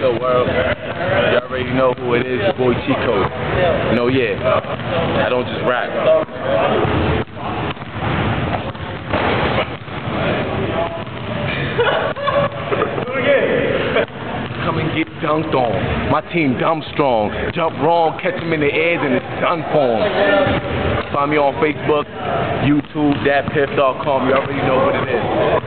So, world, you already know who it is, your boy Cheatcodez. No, yeah, I don't just rap. Come and get dunked on. My team dumb strong. Jump wrong, catch him in the air, and it's done him Find me on Facebook, YouTube, datpiff.com. You already know what it is.